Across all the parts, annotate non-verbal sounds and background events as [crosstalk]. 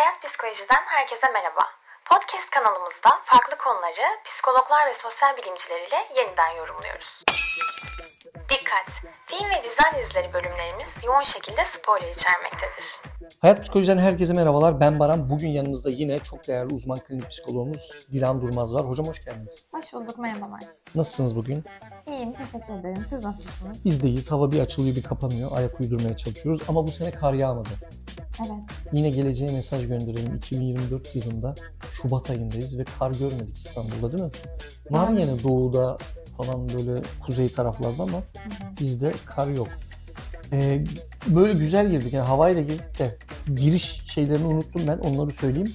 Hayat Psikoloji'den herkese merhaba. Podcast kanalımızda farklı konuları psikologlar ve sosyal bilimciler ile yeniden yorumluyoruz. Dikkat! Film ve dizi analizleri bölümlerimiz yoğun şekilde spoiler içermektedir. Hayat Psikoloji'den herkese merhabalar. Ben Baran. Bugün yanımızda yine çok değerli uzman klinik psikologumuz Dilan Durmaz var. Hocam hoş geldiniz. Hoş bulduk, merhabalar. Nasılsınız bugün? İyiyim, teşekkür ederim. Siz nasılsınız? Bizdeyiz. Hava bir açılıyor bir kapanıyor. Ayak uydurmaya çalışıyoruz. Ama bu sene kar yağmadı. Evet. Yine geleceğe mesaj gönderelim. 2024 yılında Şubat ayındayız ve kar görmedik İstanbul'da değil mi? Var Yani. yine doğuda falan böyle kuzey taraflarda ama bizde kar yok. Ee, böyle güzel girdik. Yani havayla girdik de giriş şeylerini unuttum ben. Onları söyleyeyim.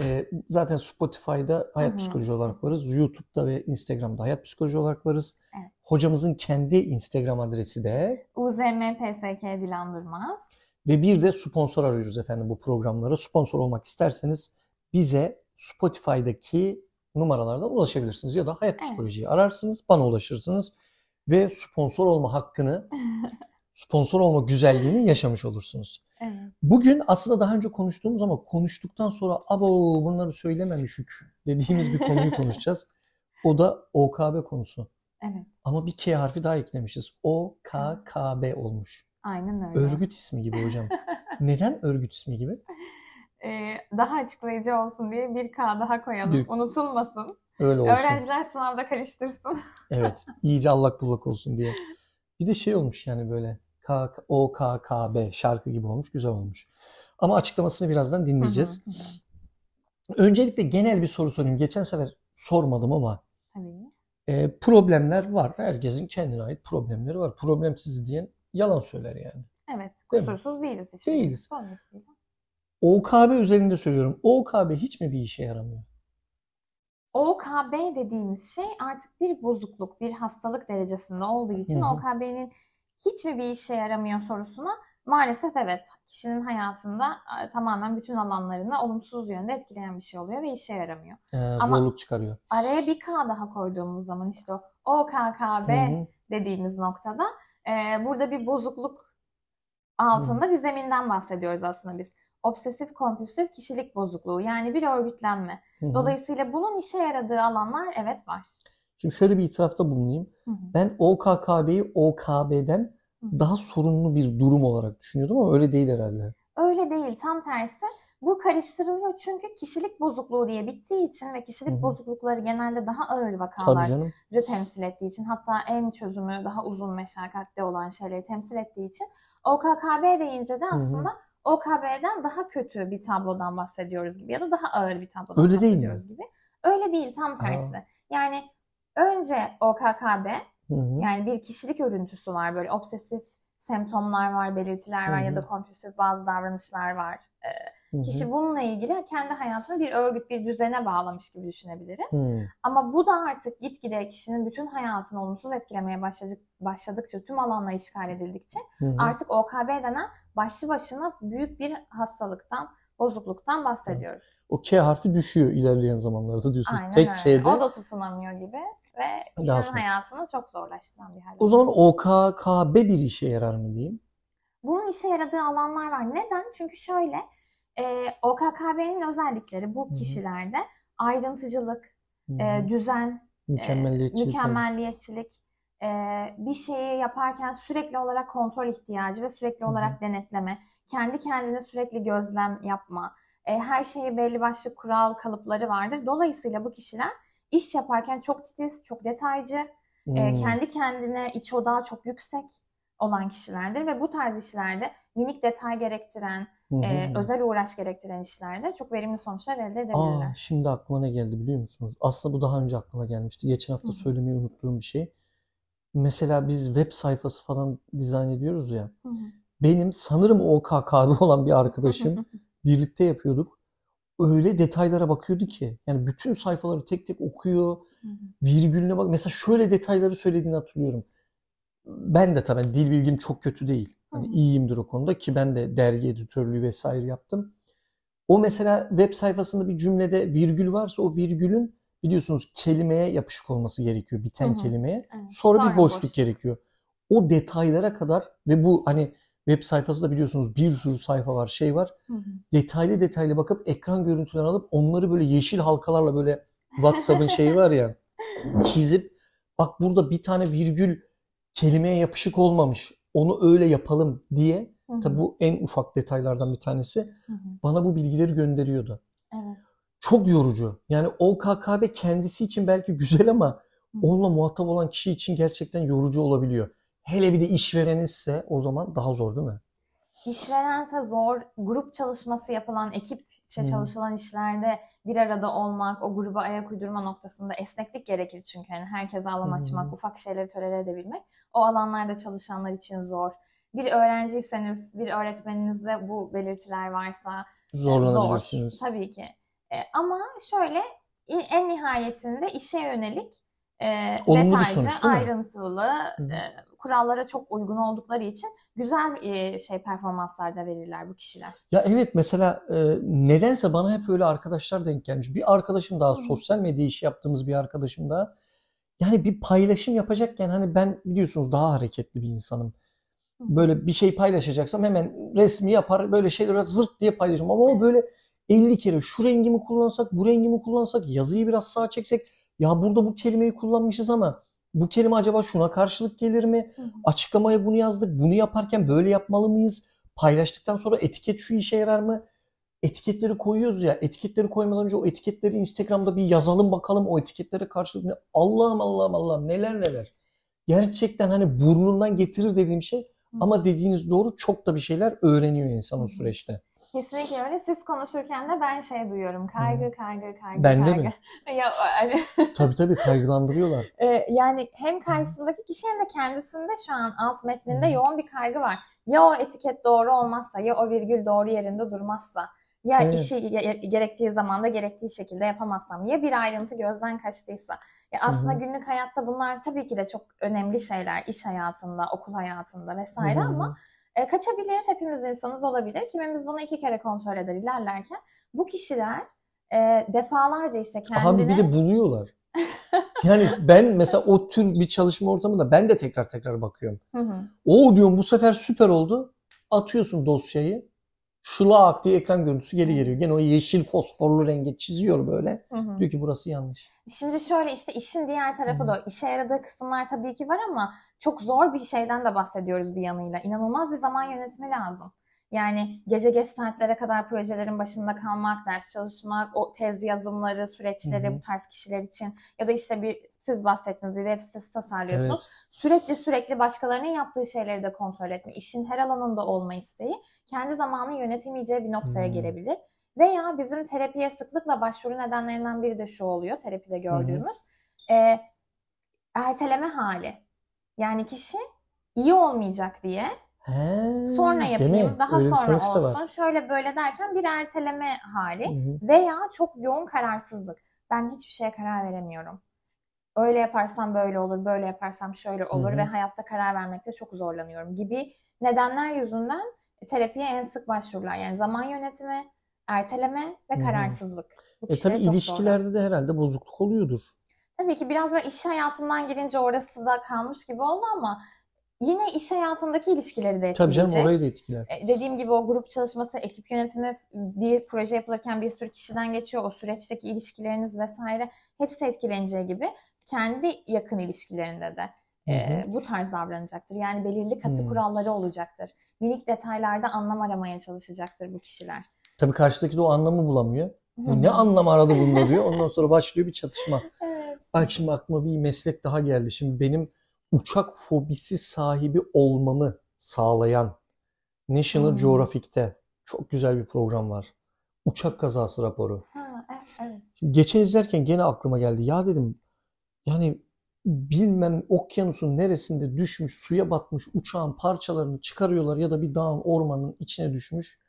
Ee, zaten Spotify'da Hayat Hı hı. Psikoloji olarak varız. YouTube'da ve Instagram'da Hayat Psikoloji olarak varız. Evet. Hocamızın kendi Instagram adresi de UZM PSK Dilan Durmaz. ve bir de sponsor arıyoruz efendim bu programlara. Sponsor olmak isterseniz bize Spotify'daki numaralardan ulaşabilirsiniz. Ya da Hayat Evet. Psikoloji'yi ararsınız, bana ulaşırsınız ve sponsor olma hakkını, [laughs] sponsor olma güzelliğini yaşamış olursunuz. evet. Bugün aslında daha önce konuştuğumuz ama konuştuktan sonra abo bunları söylememişik dediğimiz bir konuyu [laughs] konuşacağız. O da OKB konusu. Evet. Ama bir K harfi daha eklemişiz. OKKB olmuş. Aynen öyle. Örgüt ismi gibi hocam. [laughs] Neden örgüt ismi gibi? Ee, daha açıklayıcı olsun diye bir K daha koyalım. Bir- Unutulmasın. Öyle olsun. Öğrenciler sınavda karıştırsın. [laughs] Evet. iyice allak bullak olsun diye. Bir de şey olmuş yani böyle K, O, K, K, B şarkı gibi olmuş. Güzel olmuş. Ama açıklamasını birazdan dinleyeceğiz. Hı hı, hı. Öncelikle genel bir soru sorayım. Geçen sefer sormadım ama Tabii. e, problemler var. Herkesin kendine ait problemleri var. Problemsiz diyen yalan söyler yani. Evet. Değil mi? Kusursuz değiliz hiçbirimiz. Değiliz. Dolayısıyla. OKB üzerinde söylüyorum. OKB hiç mi bir işe yaramıyor? OKB dediğimiz şey artık bir bozukluk, bir hastalık derecesinde olduğu için. OKB'nin hiç mi bir işe yaramıyor sorusuna maalesef evet. Kişinin hayatında tamamen bütün alanlarını olumsuz yönde etkileyen bir şey oluyor ve işe yaramıyor. E, Ama- zorluk çıkarıyor. Araya bir K daha koyduğumuz zaman işte o OKKB Hı hı. dediğimiz noktada e, burada bir bozukluk altında bir zeminden bahsediyoruz aslında biz. Obsesif kompulsif kişilik bozukluğu yani bir örgütlenme. Hı hı. Dolayısıyla bunun işe yaradığı alanlar evet var. Şimdi şöyle bir itirafta bulunayım. Hı hı. Ben OKKB'yi OKB'den Hı. daha sorunlu bir durum olarak düşünüyordum ama öyle değil herhalde. Öyle değil tam tersi. Bu karıştırılıyor çünkü kişilik bozukluğu diye bittiği için ve kişilik Hı hı. bozuklukları genelde daha ağır vakaları temsil ettiği için hatta en çözümü daha uzun meşakkatli olan şeyleri temsil ettiği için OKKB deyince de aslında OKB'den daha kötü bir tablodan bahsediyoruz gibi ya da daha ağır bir tablodan Öyle değil mi? bahsediyoruz gibi. Öyle değil tam tersi. Yani önce OKKB Hı hı. yani bir kişilik örüntüsü var böyle obsesif semptomlar var, belirtiler var Hı ya da kompulsif bazı davranışlar var. Ee, Hı hı. Kişi bununla ilgili kendi hayatını bir örgüt, bir düzene bağlamış gibi düşünebiliriz. Hı. Ama bu da artık gitgide kişinin bütün hayatını olumsuz etkilemeye başladık, başladıkça, tüm alanlar işgal edildikçe Hı hı. artık OKB denen başlı başına büyük bir hastalıktan, bozukluktan bahsediyoruz. O K harfi düşüyor ilerleyen zamanlarda diyorsunuz. Aynen Tek öyle. şeyde. O da tutunamıyor gibi ve kişinin hayatını çok zorlaştıran bir hal. O zaman OKKB bir işe yarar mı diyeyim? Bunun işe yaradığı alanlar var. Neden? Çünkü şöyle, e, OKKB'nin özellikleri bu kişilerde ayrıntıcılık, e, düzen, Mükemmelliyetçilik. mükemmelliyetçilik, e, bir şeyi yaparken sürekli olarak kontrol ihtiyacı ve sürekli olarak denetleme, kendi kendine sürekli gözlem yapma, e, her şeyi belli başlı kural kalıpları vardır. Dolayısıyla bu kişiler iş yaparken çok titiz, çok detaycı, e, kendi kendine iç odağı çok yüksek olan kişilerdir ve bu tarz işlerde minik detay gerektiren. E, özel uğraş gerektiren işlerde çok verimli sonuçlar elde Aa, edebilirler. şimdi aklıma ne geldi biliyor musunuz? Aslında bu daha önce aklıma gelmişti. Geçen hafta Hı hı. söylemeyi unuttuğum bir şey. Mesela biz web sayfası falan dizayn ediyoruz ya. Hı hı. Benim sanırım OKKB [laughs] olan bir arkadaşım [laughs] birlikte yapıyorduk. Öyle detaylara bakıyordu ki. Yani bütün sayfaları tek tek okuyor. Hı hı. Virgülüne bak. Mesela şöyle detayları söylediğini hatırlıyorum. Ben de tabii dil bilgim çok kötü değil. Hani iyiyimdir o konuda ki ben de dergi editörlüğü vesaire yaptım. O mesela web sayfasında bir cümlede virgül varsa o virgülün biliyorsunuz kelimeye yapışık olması gerekiyor. Biten Hı hı. kelimeye. Evet. Sonra bir Sonra boşluk boş. gerekiyor. O detaylara kadar ve bu hani web sayfası da biliyorsunuz bir sürü sayfa var, şey var. Hı hı. Detaylı detaylı bakıp ekran görüntülerini alıp onları böyle yeşil halkalarla böyle WhatsApp'ın şeyi var ya [laughs] çizip bak burada bir tane virgül kelimeye yapışık olmamış. Onu öyle yapalım diye. Hı hı. Tabi bu en ufak detaylardan bir tanesi. Hı hı. Bana bu bilgileri gönderiyordu. Evet. Çok yorucu. Yani OKKB kendisi için belki güzel ama Hı. onunla muhatap olan kişi için gerçekten yorucu olabiliyor. Hele bir de işverenizse o zaman daha zor değil mi? İşverense zor, grup çalışması yapılan, ekipçe Hı. çalışılan işlerde bir arada olmak, o gruba ayak uydurma noktasında esneklik gerekir çünkü. Yani herkese alan açmak, ufak şeyleri tolere edebilmek o alanlarda çalışanlar için zor. Bir öğrenciyseniz, bir öğretmeninizde bu belirtiler varsa e, Zorlanabilirsiniz. Zor, tabii ki. E, ama şöyle en nihayetinde işe yönelik e, Olumlu sonuç, mi? ayrıntılı, e, kurallara çok uygun oldukları için güzel şey performanslar da verirler bu kişiler. Ya evet mesela e, nedense bana hep öyle arkadaşlar denk gelmiş. Bir arkadaşım daha Hı hı. sosyal medya işi yaptığımız bir arkadaşım daha yani bir paylaşım yapacakken hani ben biliyorsunuz daha hareketli bir insanım. Böyle bir şey paylaşacaksam hemen resmi yapar böyle şeyleri zırt diye paylaşırım ama o böyle 50 kere şu rengimi kullansak bu rengimi kullansak yazıyı biraz sağa çeksek ya burada bu kelimeyi kullanmışız ama bu kelime acaba şuna karşılık gelir mi? Hı hı. Açıklamaya bunu yazdık. Bunu yaparken böyle yapmalı mıyız? Paylaştıktan sonra etiket şu işe yarar mı? Etiketleri koyuyoruz ya. Etiketleri koymadan önce o etiketleri Instagram'da bir yazalım bakalım. O etiketlere karşılık ne? Allah'ım Allah'ım Allah'ım neler neler. Gerçekten hani burnundan getirir dediğim şey Hı. ama dediğiniz doğru çok da bir şeyler öğreniyor insan o süreçte. Kesinlikle öyle. Siz konuşurken de ben şey duyuyorum. Kaygı, kaygı, kaygı, Bende kaygı. mi? [laughs] Ya, hani, [laughs] Tabii tabii kaygılandırıyorlar. e, yani hem karşısındaki kişi hem de kendisinde şu an alt metninde Hı. yoğun bir kaygı var. Ya o etiket doğru olmazsa, ya o virgül doğru yerinde durmazsa, ya Evet. işi ge- gerektiği zamanda gerektiği şekilde yapamazsam, ya bir ayrıntı gözden kaçtıysa. Ya aslında hı. günlük hayatta bunlar tabii ki de çok önemli şeyler. iş hayatında, okul hayatında vesaire Hı hı. ama e, kaçabilir. Hepimiz insanız olabilir. Kimimiz bunu iki kere kontrol eder ilerlerken. Bu kişiler e, defalarca işte kendine... Abi bir de buluyorlar. Yani ben mesela o tür bir çalışma ortamında ben de tekrar tekrar bakıyorum. Hı hı. O diyorum bu sefer süper oldu. Atıyorsun dosyayı. Şılak diye ekran görüntüsü geri geliyor. Gene o yeşil fosforlu renge çiziyor böyle. Hı hı. Diyor ki burası yanlış. Şimdi şöyle işte işin diğer tarafı Hı hı. da işe yaradığı kısımlar tabii ki var ama çok zor bir şeyden de bahsediyoruz bir yanıyla. İnanılmaz bir zaman yönetimi lazım. Yani gece geç saatlere kadar projelerin başında kalmak, ders çalışmak, o tez yazımları, süreçleri Hı hı. bu tarz kişiler için ya da işte bir siz bahsettiniz bir web sitesi tasarlıyorsunuz. Evet. Sürekli sürekli başkalarının yaptığı şeyleri de kontrol etme, işin her alanında olma isteği kendi zamanını yönetemeyeceği bir noktaya Hmm. gelebilir. Veya bizim terapiye sıklıkla başvuru nedenlerinden biri de şu oluyor, terapide gördüğümüz. e, erteleme hali. Yani kişi iyi olmayacak diye He, sonra yapayım, daha Öyle sonra olsun, şöyle böyle derken bir erteleme hali. Hı hı. Veya çok yoğun kararsızlık. Ben hiçbir şeye karar veremiyorum. Öyle yaparsam böyle olur, böyle yaparsam şöyle olur Hı hı. ve hayatta karar vermekte çok zorlanıyorum gibi nedenler yüzünden terapiye en sık başvurular. Yani zaman yönetimi, erteleme ve kararsızlık. Bu E tabii ilişkilerde de herhalde bozukluk oluyordur. Tabii ki biraz böyle iş hayatından girince orası da kalmış gibi oldu ama yine iş hayatındaki ilişkileri de Tabii etkileyecek. canım orayı da etkiler. E, Dediğim gibi o grup çalışması, ekip yönetimi, bir proje yapılırken bir sürü kişiden geçiyor. O süreçteki ilişkileriniz vesaire hepsi etkileneceği gibi kendi yakın ilişkilerinde de e, bu tarz davranacaktır. Yani belirli katı Hı. kuralları olacaktır. Minik detaylarda anlam aramaya çalışacaktır bu kişiler. Tabii karşıdaki de o anlamı bulamıyor. Bu ne anlam aradı bunda diyor. Ondan sonra başlıyor bir çatışma. [laughs] Evet. Bak şimdi aklıma bir meslek daha geldi. Şimdi benim uçak fobisi sahibi olmamı sağlayan National Hmm. Geographic'te çok güzel bir program var. Uçak kazası raporu. Ha, evet, evet. Şimdi geçen izlerken gene aklıma geldi. Ya dedim yani bilmem okyanusun neresinde düşmüş, suya batmış uçağın parçalarını çıkarıyorlar ya da bir dağın, ormanın içine düşmüş.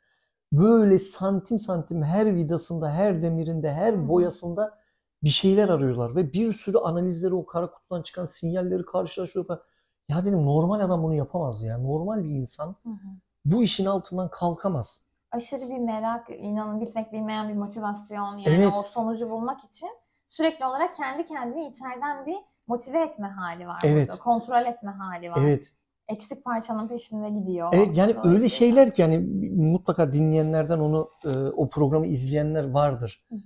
Böyle santim santim her vidasında, her demirinde, her boyasında bir şeyler arıyorlar ve bir sürü analizleri o kara kutudan çıkan sinyalleri karşılaşıyor falan. Ya dedim normal adam bunu yapamaz ya. Normal bir insan Hı hı. bu işin altından kalkamaz. aşırı bir merak, inanın bitmek bilmeyen bir motivasyon yani Evet. o sonucu bulmak için sürekli olarak kendi kendini içeriden bir motive etme hali var Evet. burada. Kontrol etme hali var. Evet. eksik parçanın peşinde gidiyor. Evet yani öyle Dolayısıyla. şeyler ki yani mutlaka dinleyenlerden onu e, o programı izleyenler vardır. Hı hı.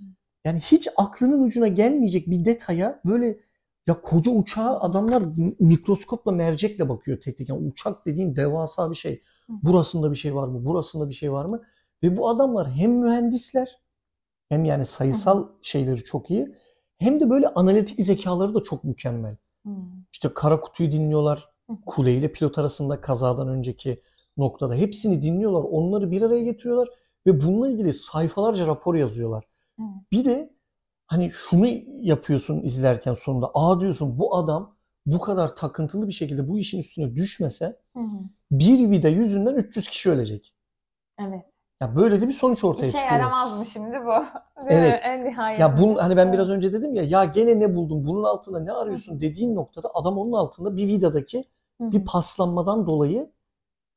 Yani hiç aklının ucuna gelmeyecek bir detaya böyle ya koca uçağa adamlar mikroskopla mercekle bakıyor tek tek. Yani uçak dediğin devasa bir şey. Burasında bir şey var mı? Burasında bir şey var mı? Ve bu adamlar hem mühendisler hem yani sayısal şeyleri çok iyi hem de böyle analitik zekaları da çok mükemmel. İşte kara kutuyu dinliyorlar. Kule ile pilot arasında kazadan önceki noktada hepsini dinliyorlar. Onları bir araya getiriyorlar ve bununla ilgili sayfalarca rapor yazıyorlar. Bir de hani şunu yapıyorsun izlerken sonunda. Aa diyorsun bu adam bu kadar takıntılı bir şekilde bu işin üstüne düşmese Hı hı. bir vida yüzünden 300 kişi ölecek. Evet. Ya böyle de bir sonuç ortaya İşe çıkıyor. yaramaz mı şimdi bu? Değil Evet. mi? En nihayetinde. Ya bunun hani ben biraz önce dedim ya ya gene ne buldun? Bunun altında ne arıyorsun dediğin noktada adam onun altında bir vidadaki Hı hı. bir paslanmadan dolayı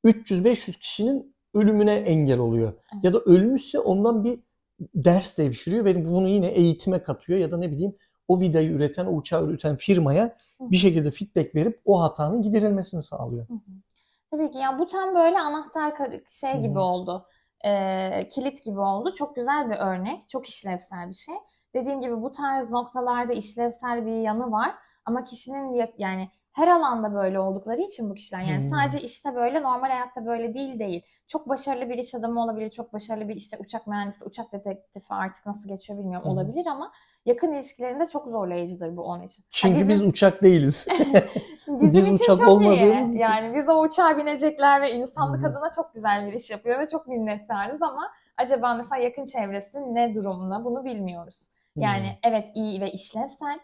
300-500 kişinin ölümüne engel oluyor. Evet. Ya da ölmüşse ondan bir ders devşiriyor ve bunu yine eğitime katıyor ya da ne bileyim o vidayı üreten, o uçağı üreten firmaya bir şekilde feedback verip o hatanın giderilmesini sağlıyor. Tabii ki ya bu tam böyle anahtar şey gibi oldu. Ee, kilit gibi oldu. Çok güzel bir örnek. Çok işlevsel bir şey. Dediğim gibi bu tarz noktalarda işlevsel bir yanı var. Ama kişinin yani her alanda böyle oldukları için bu kişiler yani Hmm. sadece işte böyle normal hayatta böyle değil değil. Çok başarılı bir iş adamı olabilir. Çok başarılı bir işte uçak mühendisi, uçak detektifi artık nasıl geçiyor bilmiyorum hı. olabilir ama yakın ilişkilerinde çok zorlayıcıdır bu onun için. Çünkü bizim- biz uçak değiliz. [laughs] Bizim [laughs] Biz için uçak çok olmadığımız için. Yani biz o uçağa binecekler ve insanlık hı. adına çok güzel bir iş yapıyor ve çok minnettarız ama acaba mesela yakın çevresi ne durumda bunu bilmiyoruz. Yani Hmm. evet iyi ve işlevsel.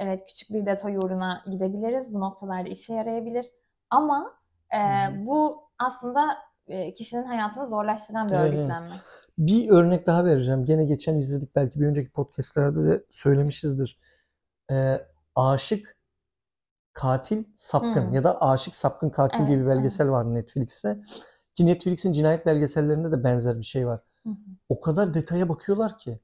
Evet küçük bir detay uğruna gidebiliriz. Bu noktalarda işe yarayabilir. Ama e, bu aslında e, kişinin hayatını zorlaştıran bir Evet. örgütlenme. Bir örnek daha vereceğim. Gene geçen izledik belki bir önceki podcastlerde de söylemişizdir. Ee, aşık katil sapkın Hmm. ya da aşık sapkın katil Evet, diye bir belgesel var Netflix'te. Ki Netflix'in cinayet belgesellerinde de benzer bir şey var. Hı hı. O kadar detaya bakıyorlar ki.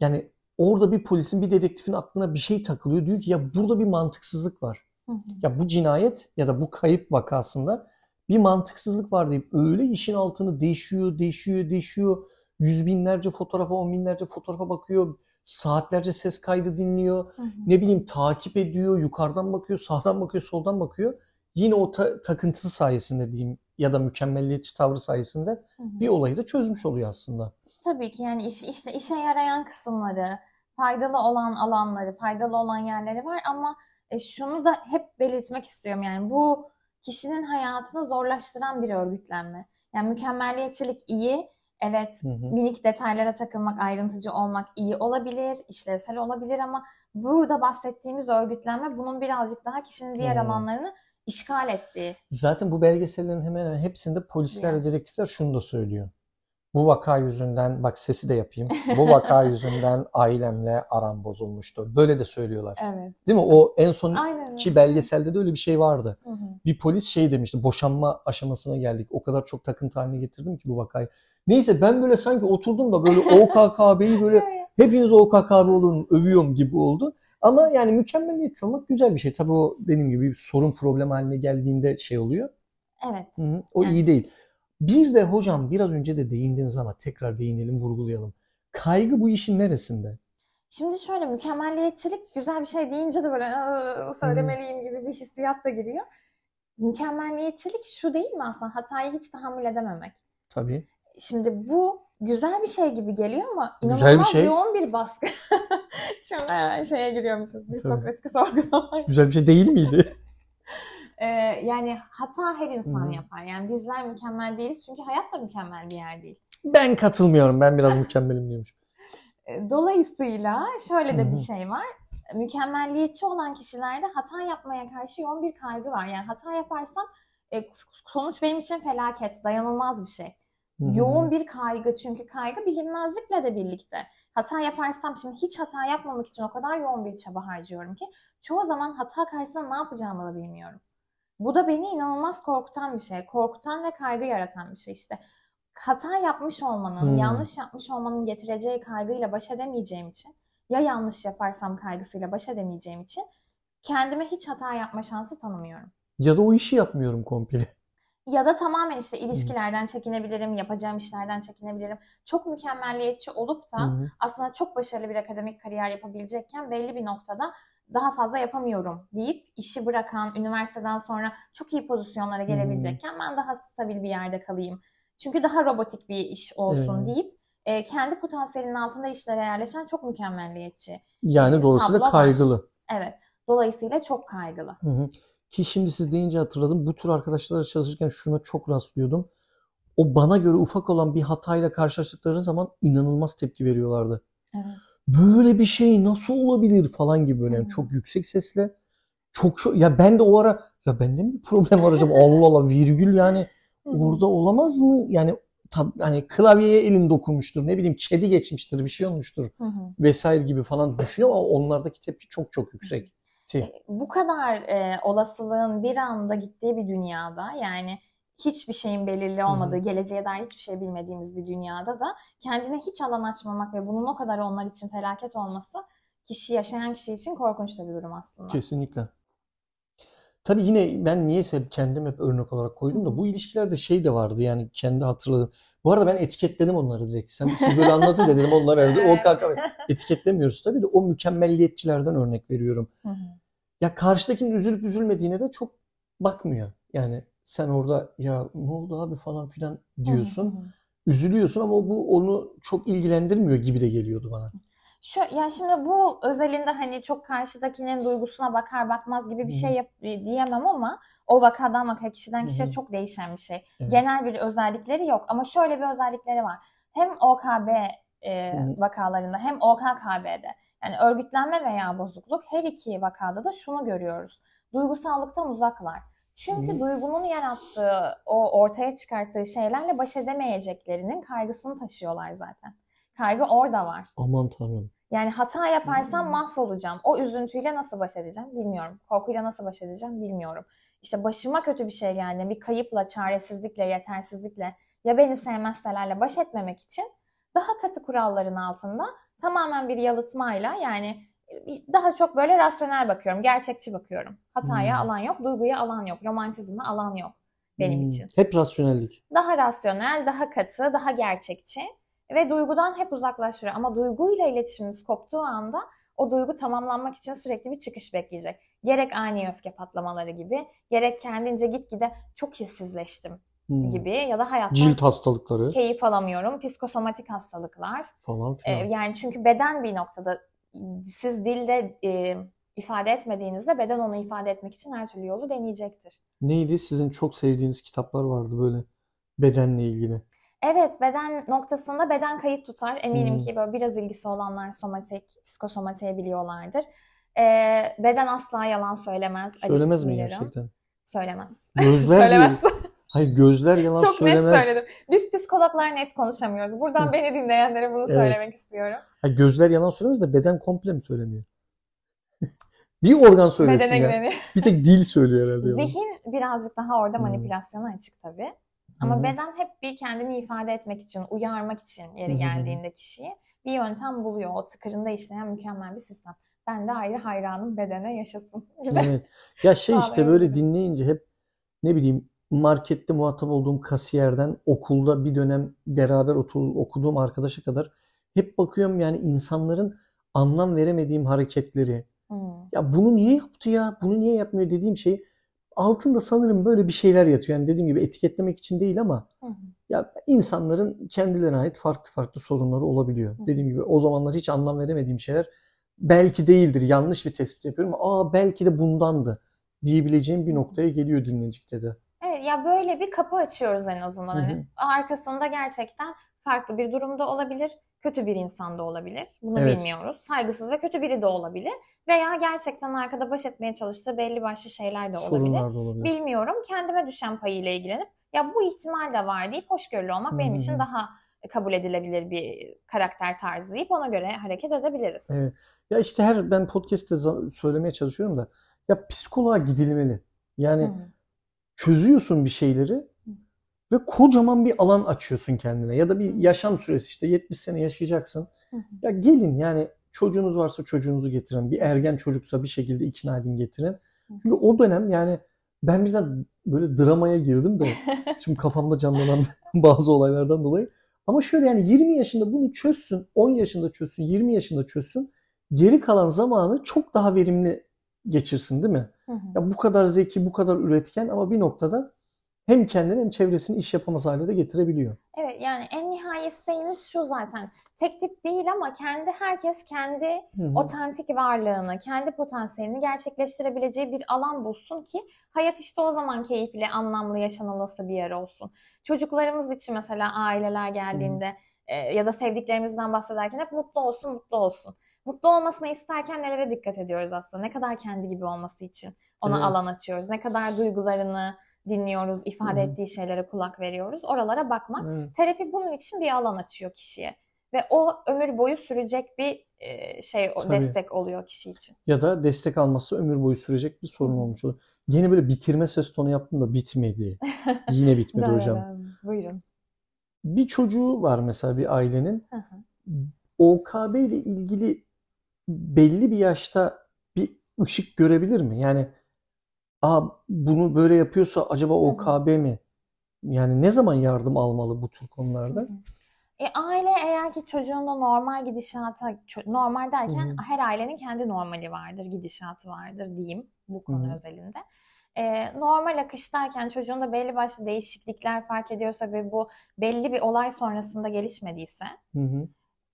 Yani orada bir polisin bir dedektifin aklına bir şey takılıyor. Diyor ki ya burada bir mantıksızlık var. Hı hı. Ya bu cinayet ya da bu kayıp vakasında bir mantıksızlık var deyip öyle işin altını değişiyor, değişiyor, değişiyor. Yüz binlerce fotoğrafa, on binlerce fotoğrafa bakıyor. Saatlerce ses kaydı dinliyor. Hı hı. Ne bileyim takip ediyor, yukarıdan bakıyor, sağdan bakıyor, soldan bakıyor. Yine o ta- takıntısı sayesinde diyeyim ya da mükemmelliyetçi tavrı sayesinde Hı hı. bir olayı da çözmüş oluyor aslında. Tabii ki yani iş, işte işe yarayan kısımları, faydalı olan alanları, faydalı olan yerleri var ama e, şunu da hep belirtmek istiyorum yani bu kişinin hayatını zorlaştıran bir örgütlenme. Yani mükemmelliyetçilik iyi, evet Hı hı. minik detaylara takılmak, ayrıntıcı olmak iyi olabilir, işlevsel olabilir ama burada bahsettiğimiz örgütlenme bunun birazcık daha kişinin diğer Hmm. alanlarını işgal ettiği. Zaten bu belgesellerin hemen hemen hepsinde polisler ve dedektifler şunu da söylüyor. Bu vaka yüzünden, bak sesi de yapayım. Bu vaka [laughs] yüzünden ailemle aram bozulmuştu. Böyle de söylüyorlar. Evet. Değil mi? O en son Aynen ki belgeselde de öyle bir şey vardı. Hı hı. Bir polis şey demişti. Boşanma aşamasına geldik. O kadar çok takıntı haline getirdim ki bu vakayı. Neyse ben böyle sanki oturdum da böyle OKKB'yi [laughs] böyle Evet. hepiniz OKKB olun övüyorum gibi oldu. Ama yani mükemmeliyetçi olmak güzel bir şey. Tabii o dediğim gibi bir sorun problem haline geldiğinde şey oluyor. Evet. Hı hı, o Yani- iyi değil. Bir de hocam biraz önce de değindiniz ama tekrar değinelim, vurgulayalım. Kaygı bu işin neresinde? Şimdi şöyle mükemmelliyetçilik güzel bir şey deyince de böyle "Aa, söylemeliyim gibi bir hissiyat da giriyor. Mükemmelliyetçilik şu değil mi aslında? Hatayı hiç tahammül edememek. Tabii. Şimdi bu güzel bir şey gibi geliyor ama Güzel bir inanılmaz şey. yoğun bir baskı. [laughs] Şimdi hemen şeye giriyormuşuz. Bir. Sokrat'ı [laughs] sorgulamaya. Güzel bir şey değil miydi? [laughs] Ee, yani hata her insan yapar. Yani bizler mükemmel değiliz çünkü hayat da mükemmel bir yer değil. Ben katılmıyorum. Ben biraz mükemmelim diyormuş. E, Dolayısıyla şöyle de bir şey var. Mükemmelliyetçi olan kişilerde hata yapmaya karşı yoğun bir kaygı var. Yani hata yaparsam e, sonuç benim için felaket, dayanılmaz bir şey. Hı hı. Yoğun bir kaygı çünkü kaygı bilinmezlikle de birlikte. Hata yaparsam şimdi hiç hata yapmamak için o kadar yoğun bir çaba harcıyorum ki çoğu zaman hata karşısında ne yapacağımı da bilmiyorum. Bu da beni inanılmaz korkutan bir şey. Korkutan ve kaygı yaratan bir şey işte. Hata yapmış olmanın, Hmm. yanlış yapmış olmanın getireceği kaygıyla baş edemeyeceğim için ya yanlış yaparsam kaygısıyla baş edemeyeceğim için kendime hiç hata yapma şansı tanımıyorum. Ya da o işi yapmıyorum komple. Ya da tamamen işte ilişkilerden çekinebilirim, yapacağım işlerden çekinebilirim. Çok mükemmelliyetçi olup da Hı hı. aslında çok başarılı bir akademik kariyer yapabilecekken belli bir noktada daha fazla yapamıyorum deyip işi bırakan, üniversiteden sonra çok iyi pozisyonlara gelebilecekken ben daha stabil bir yerde kalayım. Çünkü daha robotik bir iş olsun Evet. deyip e, kendi potansiyelinin altında işlere yerleşen çok mükemmelliyetçi. Yani e, dolayısıyla tablo var. kaygılı. Evet. Dolayısıyla çok kaygılı. Hı hı. Ki şimdi siz deyince hatırladım. Bu tür arkadaşlarla çalışırken şuna çok rastlıyordum. O bana göre ufak olan bir hatayla karşılaştıkları zaman inanılmaz tepki veriyorlardı. Evet. Böyle bir şey nasıl olabilir falan gibi hı. çok yüksek sesle çok şu ya ben de o ara ya bende mi problem var acaba Allah Allah virgül yani orada olamaz mı yani tab hani klavyeye elin dokunmuştur ne bileyim kedi geçmiştir bir şey olmuştur Hı hı. vesaire gibi falan düşünüyor ama onlardaki tepki çok çok yüksek. E, bu kadar e, olasılığın bir anda gittiği bir dünyada yani hiçbir şeyin belirli olmadığı, geleceğe dair hiçbir şey bilmediğimiz bir dünyada da kendine hiç alan açmamak ve bunun o kadar onlar için felaket olması kişi yaşayan kişi için korkunç bir durum aslında. Kesinlikle. Tabii yine ben niyeyse kendim hep örnek olarak koydum da bu ilişkilerde şey de vardı yani kendi hatırladım. Bu arada ben etiketledim onları direkt. Sen siz böyle anladın da dedim onlar herhalde o [laughs] Evet. kanka etiketlemiyoruz tabii de o mükemmelliyetçilerden örnek veriyorum. Hı hı. Ya karşıdakinin üzülüp üzülmediğine de çok bakmıyor. Yani sen orada ya ne oldu abi falan filan diyorsun. Hı hı. Üzülüyorsun ama bu onu çok ilgilendirmiyor gibi de geliyordu bana. Şu, ya şimdi bu özelinde hani çok karşıdakinin duygusuna bakar bakmaz gibi bir şey yap, diyemem ama o vakadan vakaya kişiden kişiye hı. çok değişen bir şey. Evet. Genel bir özellikleri yok ama şöyle bir özellikleri var. Hem OKB e, vakalarında hem OKKB'de yani örgütlenme veya bozukluk her iki vakada da şunu görüyoruz. Duygusallıktan uzaklar. Çünkü Hı. duygunun yarattığı, o ortaya çıkarttığı şeylerle baş edemeyeceklerinin kaygısını taşıyorlar zaten. Kaygı orada var. Aman tanrım. Yani hata yaparsam Hmm. mahvolacağım. O üzüntüyle nasıl baş edeceğim bilmiyorum. Korkuyla nasıl baş edeceğim bilmiyorum. İşte başıma kötü bir şey geldi. Bir kayıpla, çaresizlikle, yetersizlikle ya beni sevmezselerle baş etmemek için daha katı kuralların altında tamamen bir yalıtmayla yani daha çok böyle rasyonel bakıyorum, gerçekçi bakıyorum. Hataya Hmm. alan yok, duyguya alan yok, romantizme alan yok benim Hmm. için Hep rasyonellik. daha rasyonel, daha katı, daha gerçekçi ve duygudan hep uzaklaştırıyor. Ama duyguyla iletişimimiz koptuğu anda o duygu tamamlanmak için sürekli bir çıkış bekleyecek. Gerek ani öfke patlamaları gibi, gerek kendince gitgide çok hissizleştim Hmm. gibi ya da hayattan Cilt hastalıkları keyif alamıyorum, psikosomatik hastalıklar. falan Ee, filan. yani çünkü beden bir noktada siz dilde e, ifade etmediğinizde beden onu ifade etmek için her türlü yolu deneyecektir. Neydi? Sizin çok sevdiğiniz kitaplar vardı böyle bedenle ilgili. Evet beden noktasında beden kayıt tutar. Eminim Hmm. ki böyle biraz ilgisi olanlar somatik, psikosomatiği biliyorlardır. Ee, beden asla yalan söylemez. Alice Söylemez mi Miller'ın. gerçekten? Söylemez. Gözler [laughs] Söylemez. Hayır gözler yalan Çok net söylemez. söyledim. Biz psikologlar net konuşamıyoruz. Buradan beni dinleyenlere bunu Evet. söylemek istiyorum. Hayır, gözler yalan söylemez de beden komple mi söylemiyor? [laughs] bir organ söylesin Bedene ya. güveniyor. Bir tek dil söylüyor herhalde. Zihin birazcık daha orada Hmm. manipülasyona açık tabii. Ama hı. beden hep bir kendini ifade etmek için, uyarmak için yeri geldiğinde kişiye bir yöntem buluyor. O tıkırında işleyen mükemmel bir sistem. Ben de ayrı hayranım bedene yaşasın. [laughs] Evet. Ya şey işte böyle dinleyince hep ne bileyim markette muhatap olduğum kasiyerden okulda bir dönem beraber otur, okuduğum arkadaşa kadar hep bakıyorum yani insanların anlam veremediğim hareketleri. Hmm. Ya bunu niye yaptı ya? Bunu niye yapmıyor dediğim şey altında sanırım böyle bir şeyler yatıyor. Yani dediğim gibi etiketlemek için değil ama hı. ya insanların kendilerine ait farklı farklı sorunları olabiliyor. Hı. Dediğim gibi o zamanlar hiç anlam veremediğim şeyler belki değildir. Yanlış bir tespit yapıyorum. Aa belki de bundandı diyebileceğim bir noktaya geliyor dinleyicikte de. Ya böyle bir kapı açıyoruz en azından. Hı hı. Hani arkasında gerçekten farklı bir durumda olabilir. Kötü bir insan da olabilir. Bunu Evet. bilmiyoruz. Saygısız ve kötü biri de olabilir. Veya gerçekten arkada baş etmeye çalıştığı belli başlı şeyler de olabilir. Sorunlar da olabilir. Bilmiyorum. Kendime düşen payıyla ilgilenip ya bu ihtimal de var deyip hoşgörülü olmak benim Hı hı. için daha kabul edilebilir bir karakter tarzı deyip ona göre hareket edebiliriz. Evet. Ya işte her ben podcast'te söylemeye çalışıyorum da ya psikoloğa gidilmeli. Yani hı. Çözüyorsun bir şeyleri ve kocaman bir alan açıyorsun kendine. Ya da bir yaşam süresi işte 70 sene yaşayacaksın. Ya gelin yani çocuğunuz varsa çocuğunuzu getirin. Bir ergen çocuksa bir şekilde ikna edin getirin. Çünkü o dönem yani ben birden böyle dramaya girdim de [laughs] şimdi kafamda canlanan [laughs] bazı olaylardan dolayı. Ama şöyle yani 20 yaşında bunu çözsün, 10 yaşında çözsün, 20 yaşında çözsün. Geri kalan zamanı çok daha verimli geçirsin değil mi? Hı hı. Ya bu kadar zeki, bu kadar üretken ama bir noktada hem kendini hem çevresini iş yapamaz hale de getirebiliyor. Evet yani en nihai isteğimiz şu zaten. Tek tip değil ama kendi herkes kendi Hı hı. otantik varlığını, kendi potansiyelini gerçekleştirebileceği bir alan bulsun ki hayat işte o zaman keyifli, anlamlı, yaşanılası bir yer olsun. Çocuklarımız için mesela aileler geldiğinde e, ya da sevdiklerimizden bahsederken hep mutlu olsun, mutlu olsun. Mutlu olmasını isterken nelere dikkat ediyoruz aslında? Ne kadar kendi gibi olması için ona Evet. alan açıyoruz? Ne kadar duygularını dinliyoruz, ifade hı. ettiği şeylere kulak veriyoruz? Oralara bakmak. Evet. Terapi bunun için bir alan açıyor kişiye. Ve o ömür boyu sürecek bir e, şey, o Tabii. destek oluyor kişi için. Ya da destek alması ömür boyu sürecek bir sorun olmuş olur. Yine böyle bitirme ses tonu yaptım da bitmedi. [laughs] Yine bitmedi hocam. Buyurun. Bir çocuğu var mesela bir ailenin. OKB ile ilgili belli bir yaşta bir ışık görebilir mi? Yani Aa, bunu böyle yapıyorsa acaba. OKB mi? Yani ne zaman yardım almalı bu tür konularda? E, aile eğer ki çocuğunda normal gidişata, normal derken Hı hı. her ailenin kendi normali vardır, gidişatı vardır diyeyim bu konu Hı hı. özelinde. E, normal akıştayken çocuğunda belli başlı değişiklikler fark ediyorsa ve bu belli bir olay sonrasında gelişmediyse Hı hı.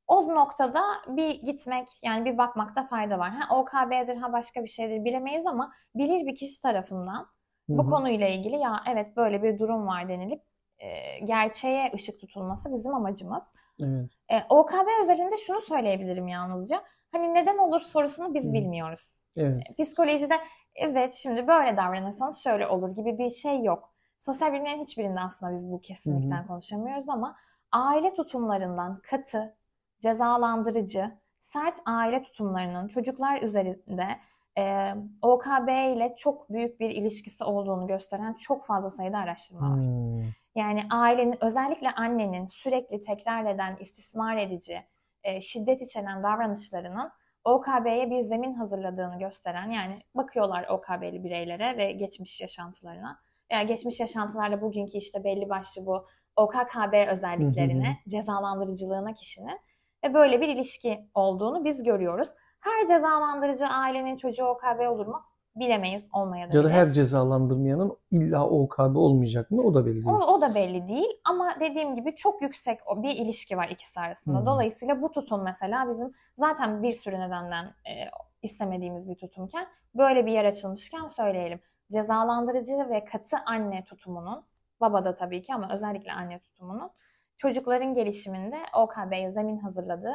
O noktada bir gitmek yani bir bakmakta fayda var. Ha OKB'dir ha başka bir şeydir bilemeyiz ama bilir bir kişi tarafından bu hı. konuyla ilgili ya evet böyle bir durum var denilip e, gerçeğe ışık tutulması bizim amacımız. Evet. E, OKB özelinde şunu söyleyebilirim yalnızca. Hani neden olur sorusunu biz Hı. bilmiyoruz. Evet. E, Psikolojide evet şimdi böyle davranırsanız şöyle olur gibi bir şey yok. Sosyal bilimlerin hiçbirinde aslında biz bu kesinlikten konuşamıyoruz ama aile tutumlarından katı, cezalandırıcı, sert aile tutumlarının çocuklar üzerinde e, OKB ile çok büyük bir ilişkisi olduğunu gösteren çok fazla sayıda araştırma var. Hmm. Yani ailenin özellikle annenin sürekli tekrar eden, istismar edici, e, şiddet içeren davranışlarının OKB'ye bir zemin hazırladığını gösteren yani bakıyorlar OKB'li bireylere ve geçmiş yaşantılarına. Yani geçmiş yaşantılarla bugünkü işte belli başlı bu OKKB özelliklerine, cezalandırıcılığına kişinin ve böyle bir ilişki olduğunu biz görüyoruz. Her cezalandırıcı ailenin çocuğu OKB olur mu? Bilemeyiz, olmayabilir. Ya da her cezalandırmayanın illa OKB olmayacak mı? O da belli değil. O, o da belli değil ama dediğim gibi çok yüksek bir ilişki var ikisi arasında. Hı. Dolayısıyla bu tutum mesela bizim zaten bir sürü nedenden e, istemediğimiz bir tutumken böyle bir yer açılmışken söyleyelim. Cezalandırıcı ve katı anne tutumunun, baba da tabii ki ama özellikle anne tutumunun çocukların gelişiminde OKB'ye zemin hazırladığı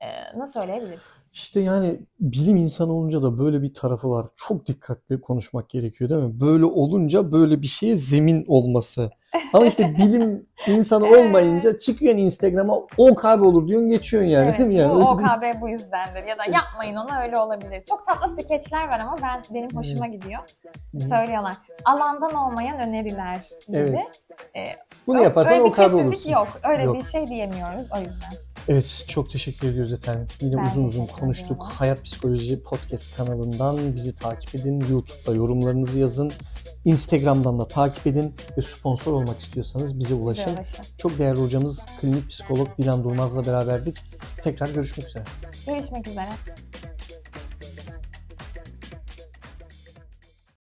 e, nasıl söyleyebiliriz? İşte yani bilim insanı olunca da böyle bir tarafı var. Çok dikkatli konuşmak gerekiyor değil mi? Böyle olunca böyle bir şeye zemin olması. Ama işte [laughs] bilim insanı olmayınca çıkıyorsun Instagram'a OKB olur diyorsun geçiyorsun yani Evet, değil mi yani? bu OKB [laughs] bu yüzdendir ya da yapmayın ona öyle olabilir. Çok tatlı skeçler var ama ben benim hoşuma gidiyor. Söylüyorlar. Alandan olmayan öneriler gibi. Evet. Ee, Bunu ö- yaparsan öyle OKB kesinlik olursun. yok. Öyle Yok. bir şey diyemiyoruz o yüzden. Evet, çok teşekkür ediyoruz efendim. Yine Ben uzun uzun konuştuk. ediyorum. Hayat Psikoloji Podcast kanalından bizi takip edin. YouTube'da yorumlarınızı yazın. Instagram'dan da takip edin ve sponsor olmak istiyorsanız bize ulaşın. Ulaşın. Çok değerli hocamız klinik psikolog Dilan Durmaz'la beraberdik. Tekrar görüşmek üzere. Görüşmek üzere.